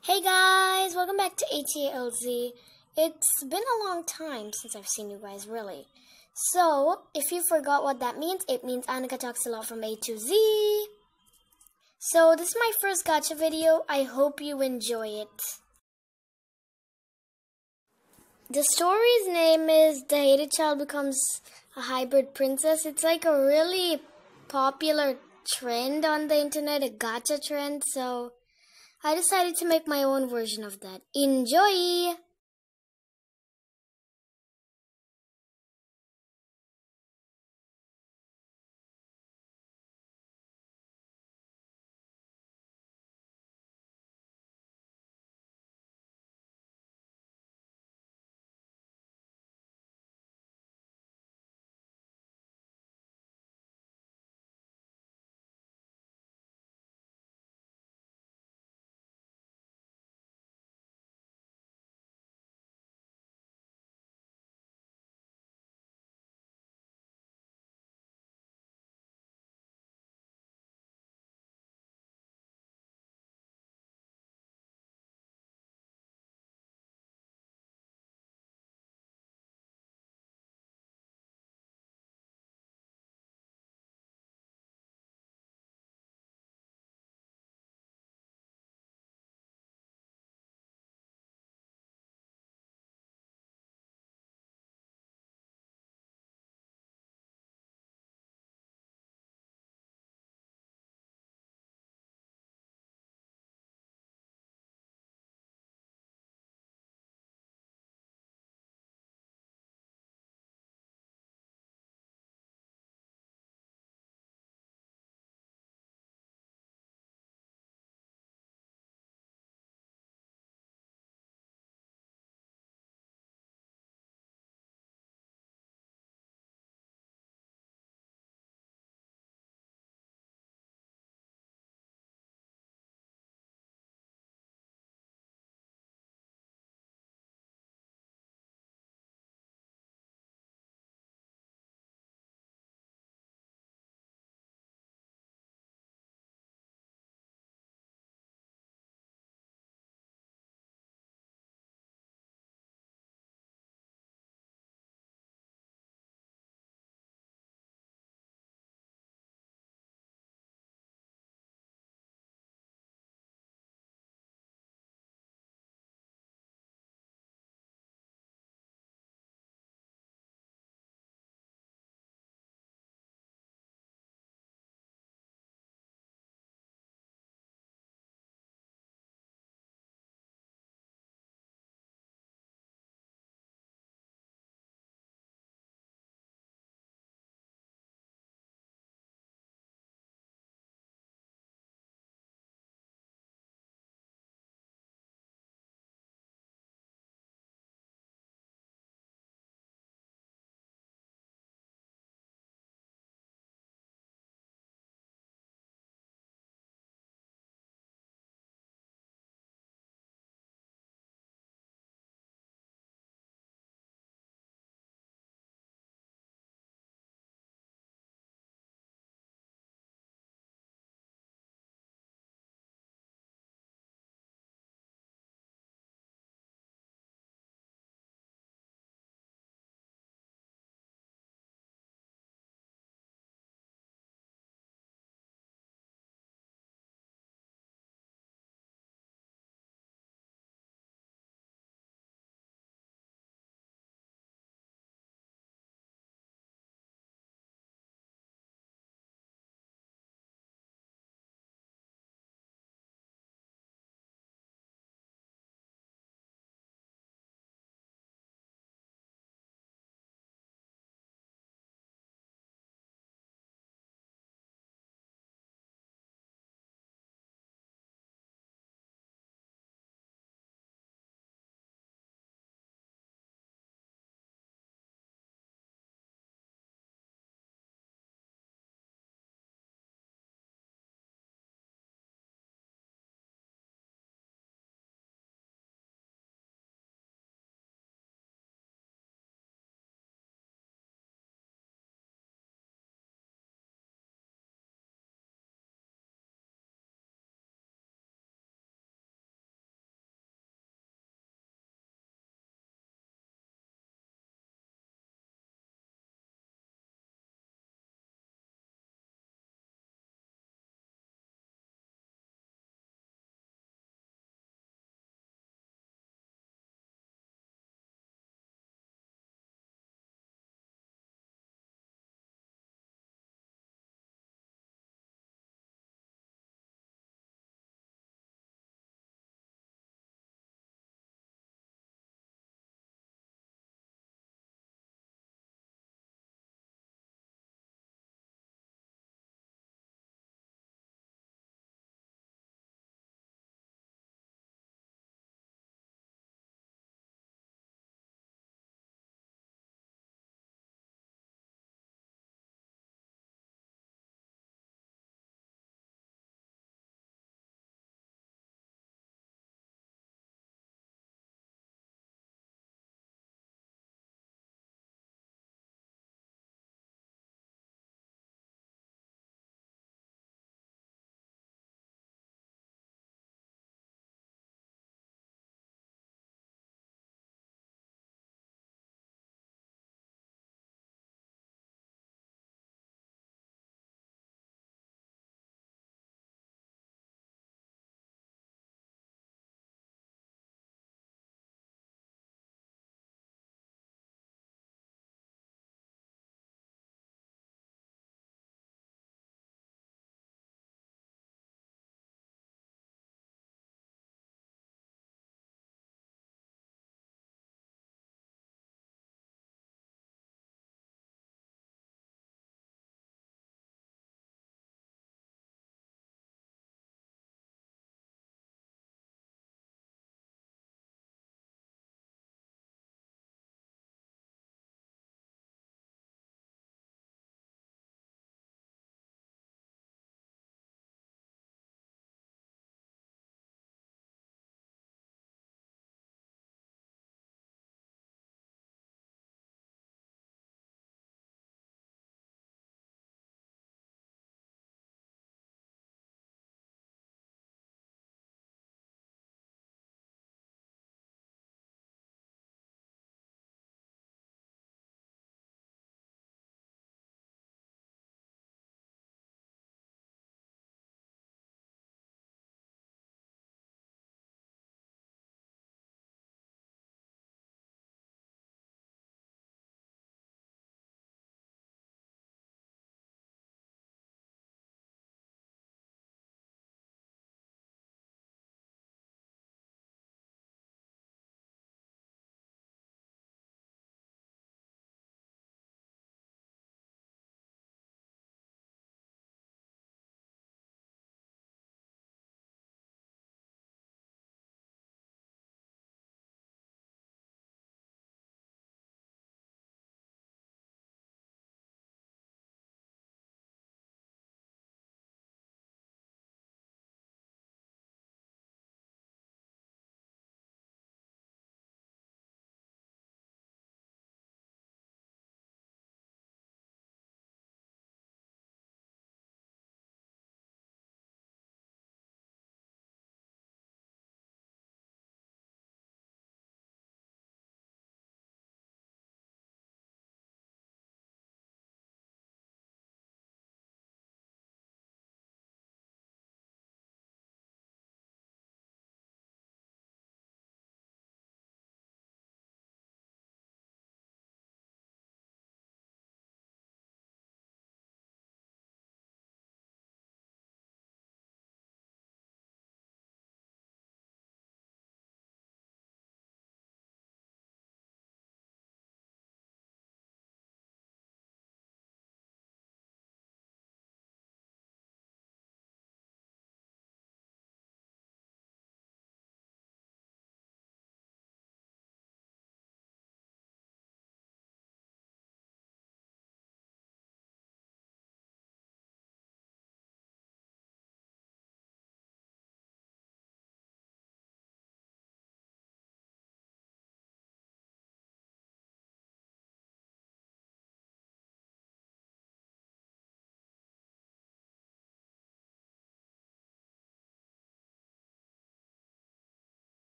Hey guys, welcome back to ATLZ. It's been a long time since I've seen you guys, really. So, if you forgot what that means, it means Aanika talks a lot from A to Z. So, this is my first gacha video. I hope you enjoy it. The story's name is The Hated Child Becomes a Hybrid Princess. It's like a really popular trend on the internet, a gacha trend, so I decided to make my own version of that. Enjoy!